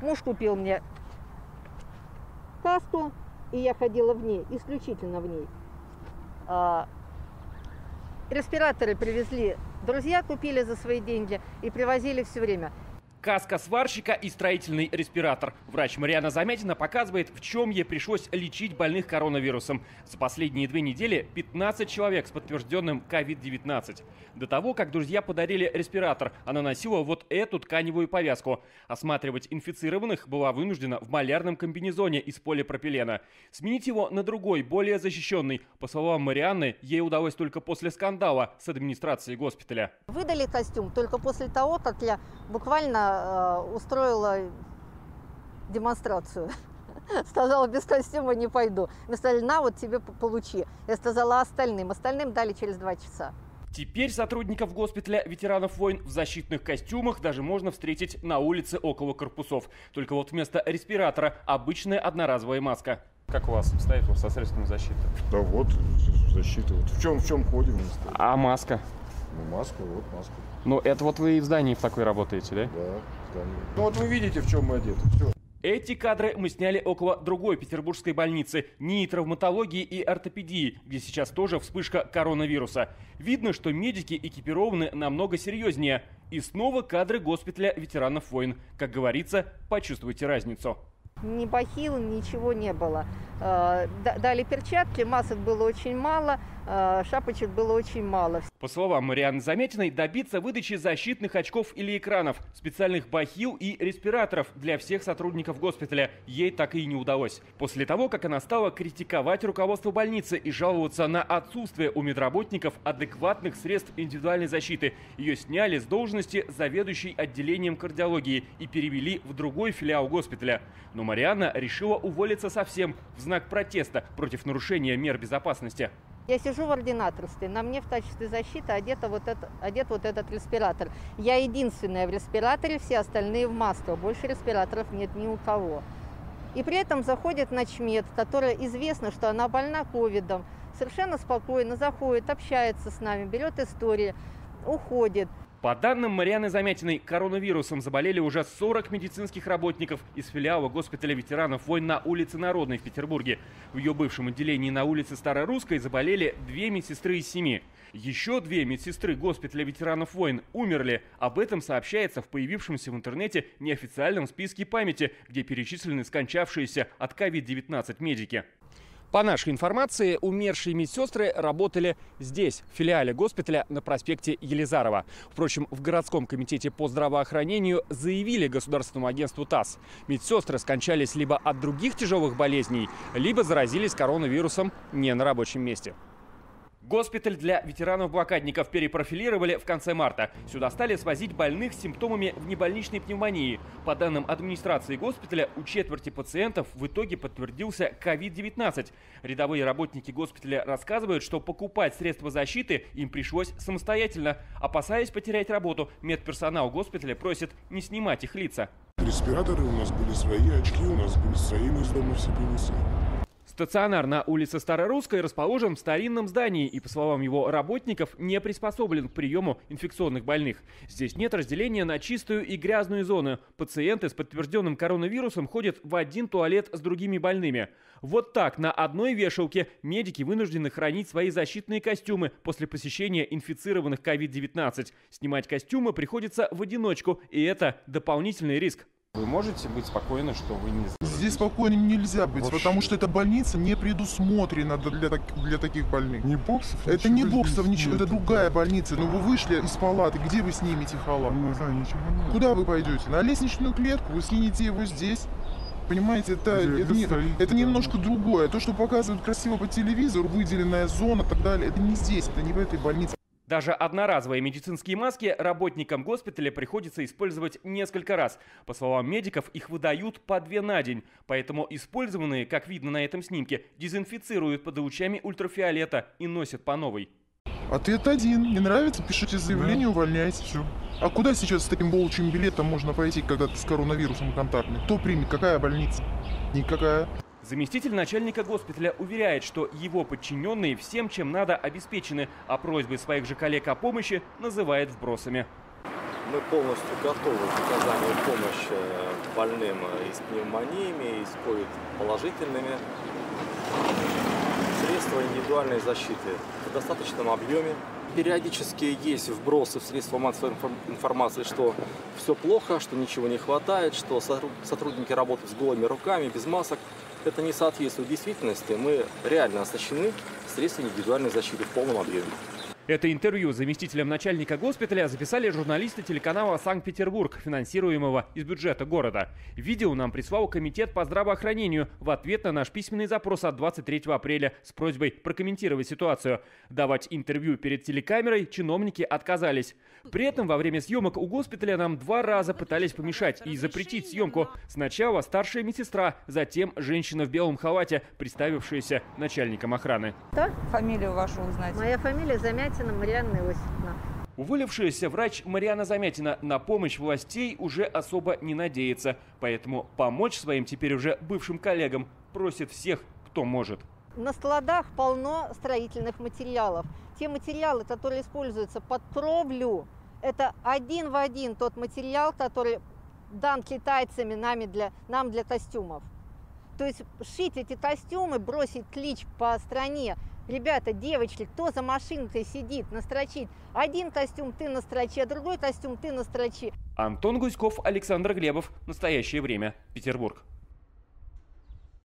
Муж купил мне каску, и я ходила в ней, исключительно в ней. А, респираторы привезли, друзья купили за свои деньги и привозили все время. Каска сварщика и строительный респиратор. Врач Мариана Замятина показывает, в чем ей пришлось лечить больных коронавирусом. За последние две недели 15 человек с подтвержденным COVID-19. До того, как друзья подарили респиратор, она носила вот эту тканевую повязку. Осматривать инфицированных была вынуждена в малярном комбинезоне из полипропилена. Сменить его на другой, более защищенный. По словам Марианны, ей удалось только после скандала с администрацией госпиталя. Выдали костюм только после того, как я буквально Э, устроила демонстрацию. Сказала, без костюма не пойду. Мы сказали, на, вот тебе получи. Я сказала остальным. Остальным дали через два часа. Теперь сотрудников госпиталя ветеранов войн в защитных костюмах даже можно встретить на улице около корпусов. Только вот вместо респиратора обычная одноразовая маска. Как у вас стоит со средствами защиты? Да вот, защита. Вот в чем, в чем ходим? А маска? Ну, маска, вот маска. Ну, это вот вы и в здании в такой работаете, да? Да, в здании. Ну, вот вы видите, в чем мы одеты. Все. Эти кадры мы сняли около другой петербургской больницы, НИИ травматологии и ортопедии, где сейчас тоже вспышка коронавируса. Видно, что медики экипированы намного серьезнее. И снова кадры госпиталя ветеранов войн. Как говорится, почувствуйте разницу. Ни бахил, ничего не было. Э, дали перчатки, масок было очень мало, шапочек было очень мало. По словам Марианы Заметиной, добиться выдачи защитных очков или экранов, специальных бахил и респираторов для всех сотрудников госпиталя ей так и не удалось. После того, как она стала критиковать руководство больницы и жаловаться на отсутствие у медработников адекватных средств индивидуальной защиты, ее сняли с должности заведующей отделением кардиологии и перевели в другой филиал госпиталя. Но Марианна решила уволиться совсем в знак протеста против нарушения мер безопасности. Я сижу в ординаторстве, на мне в качестве защиты одета вот это, одет вот этот респиратор. Я единственная в респираторе, все остальные в маске. Больше респираторов нет ни у кого. И при этом заходит ночмед, которая известно, что она больна ковидом, совершенно спокойно заходит, общается с нами, берет истории, уходит. По данным Марианы Замятиной, коронавирусом заболели уже 40 медицинских работников из филиала госпиталя ветеранов войн на улице Народной в Петербурге. В ее бывшем отделении на улице Старорусской заболели две медсестры из семи. Еще две медсестры госпиталя ветеранов войн умерли. Об этом сообщается в появившемся в интернете неофициальном списке памяти, где перечислены скончавшиеся от COVID-19 медики. По нашей информации, умершие медсестры работали здесь, в филиале госпиталя на проспекте Елизарова. Впрочем, в городском комитете по здравоохранению заявили государственному агентству ТАСС. Медсестры скончались либо от других тяжелых болезней, либо заразились коронавирусом не на рабочем месте. Госпиталь для ветеранов-блокадников перепрофилировали в конце марта. Сюда стали свозить больных с симптомами внебольничной пневмонии. По данным администрации госпиталя, у четверти пациентов в итоге подтвердился COVID-19. Рядовые работники госпиталя рассказывают, что покупать средства защиты им пришлось самостоятельно. Опасаясь потерять работу, медперсонал госпиталя просит не снимать их лица. Респираторы у нас были свои, очки у нас были свои, мы из дома все принесли. Стационар на улице Старорусской расположен в старинном здании и, по словам его работников, не приспособлен к приему инфекционных больных. Здесь нет разделения на чистую и грязную зоны. Пациенты с подтвержденным коронавирусом ходят в один туалет с другими больными. Вот так на одной вешалке медики вынуждены хранить свои защитные костюмы после посещения инфицированных COVID-19. Снимать костюмы приходится в одиночку, и это дополнительный риск. Вы можете быть спокойны, что вы не... Здесь спокойным нельзя быть, Вообще. потому что эта больница не предусмотрена для, для таких больных. Не боксов? Это не боксов, ничего, это другая больница. Но ну, вы вышли из палаты, где вы снимете халат? Не знаю, ничего нет. Куда вы пойдете? На лестничную клетку, вы снимете его здесь. Понимаете, это, это, не, это немножко другое. То, что показывают красиво по телевизору, выделенная зона и так далее, это не здесь, это не в этой больнице. Даже одноразовые медицинские маски работникам госпиталя приходится использовать несколько раз. По словам медиков, их выдают по две на день. Поэтому использованные, как видно на этом снимке, дезинфицируют под лучами ультрафиолета и носят по новой. Ответ один. Не нравится? Пишите заявление, да. увольняйтесь. Все. А куда сейчас с таким волчьим билетом можно пойти, когда ты с коронавирусом контактный? Кто примет? Какая больница? Никакая. Заместитель начальника госпиталя уверяет, что его подчиненные всем, чем надо, обеспечены, а просьбы своих же коллег о помощи называет вбросами. Мы полностью готовы к оказанию помощи больным и с пневмониями, и с положительными. Средства индивидуальной защиты в достаточном объеме. Периодически есть вбросы в средства массовой информации, что все плохо, что ничего не хватает, что сотрудники работают с голыми руками, без масок. Это не соответствует действительности. Мы реально оснащены средствами индивидуальной защиты в полном объеме. Это интервью с заместителем начальника госпиталя записали журналисты телеканала «Санкт-Петербург», финансируемого из бюджета города. Видео нам прислал Комитет по здравоохранению в ответ на наш письменный запрос от 23 апреля с просьбой прокомментировать ситуацию. Давать интервью перед телекамерой чиновники отказались. При этом во время съемок у госпиталя нам два раза пытались помешать и запретить съемку. Сначала старшая медсестра, затем женщина в белом халате, представившаяся начальником охраны. Да? Фамилию вашу узнать. Моя фамилия Замятина Марианна Иосифовна. Уволившаяся врач Мариана Замятина на помощь властей уже особо не надеется, поэтому помочь своим теперь уже бывшим коллегам просит всех, кто может. На складах полно строительных материалов. Те материалы, которые используются под кровлю, это один в один тот материал, который дан китайцами нами для, нам для костюмов. То есть шить эти костюмы, бросить клич по стране, Ребята, девочки, кто за машинкой сидит, настрочить? Один костюм ты настрочи, а другой костюм ты настрочи. Антон Гуськов, Александр Глебов. Настоящее время. Петербург.